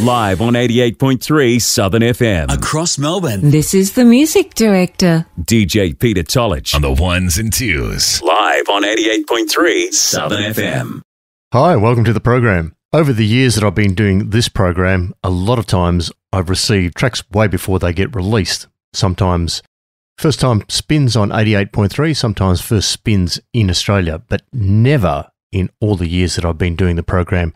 Live on 88.3 Southern FM. Across Melbourne. This is the music director. DJ Petar Tolich. On the ones and twos. Live on 88.3 Southern FM. Hi, welcome to the program. Over the years that I've been doing this program, a lot of times I've received tracks way before they get released. Sometimes first time spins on 88.3, sometimes first spins in Australia, but never in all the years that I've been doing the program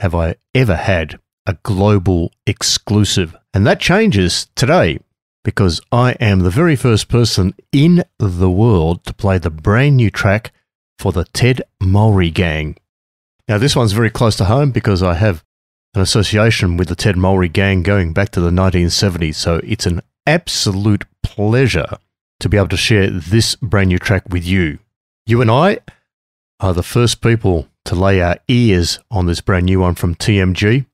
have I ever had a global exclusive. And that changes today because I am the very first person in the world to play the brand new track for the Ted Mulry Gang. Now, this one's very close to home because I have an association with the Ted Mulry Gang going back to the 1970s, so it's an absolute pleasure to be able to share this brand new track with you. You and I are the first people to lay our ears on this brand new one from TMG,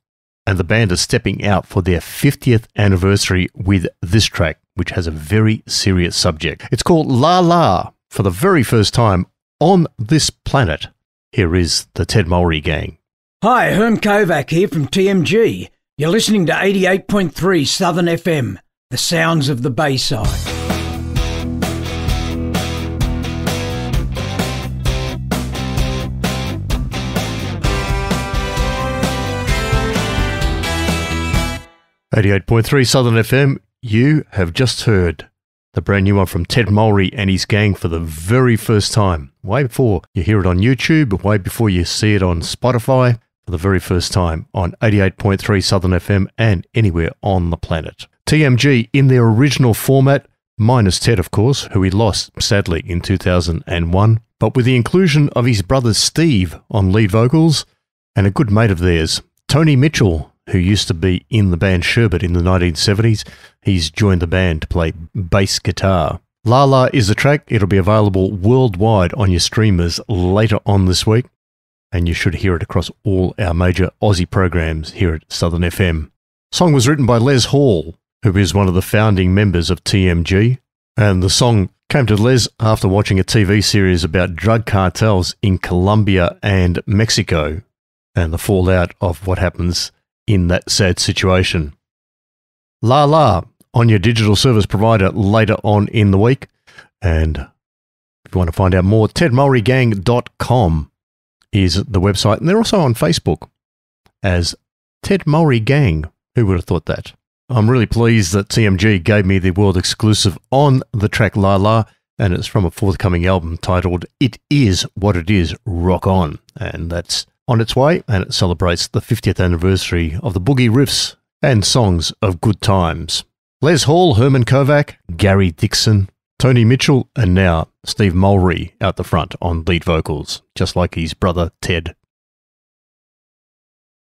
and the band is stepping out for their 50th anniversary with this track, which has a very serious subject. It's called La La for the very first time on this planet. Here is the Ted Mulry Gang. Hi, Herm Kovac here from TMG. You're listening to 88.3 Southern FM, the sounds of the Bayside. 88.3 Southern FM, you have just heard the brand new one from Ted Mulry and his gang for the very first time. Way before you hear it on YouTube, way before you see it on Spotify, for the very first time on 88.3 Southern FM and anywhere on the planet. TMG in their original format, minus Ted, of course, who he lost sadly in 2001, but with the inclusion of his brother Steve on lead vocals and a good mate of theirs, Tony Mitchell, who used to be in the band Sherbet in the 1970s. He's joined the band to play bass guitar. La La is the track. It'll be available worldwide on your streamers later on this week, and you should hear it across all our major Aussie programs here at Southern FM. Song was written by Les Hall, who is one of the founding members of TMG, and the song came to Les after watching a TV series about drug cartels in Colombia and Mexico and the fallout of what happens in that sad situation. La La on your digital service provider later on in the week. And if you want to find out more, tedmulrygang.com is the website. And they're also on Facebook as Ted Mulry Gang. Who would have thought that? I'm really pleased that TMG gave me the world exclusive on the track La La, and it's from a forthcoming album titled It Is What It Is Rock On. And that's on its way, and it celebrates the 50th anniversary of the boogie riffs and songs of good times. Les Hall, Herman Kovac, Gary Dixon, Tony Mitchell, and now Steve Mulry out the front on lead vocals, just like his brother Ted.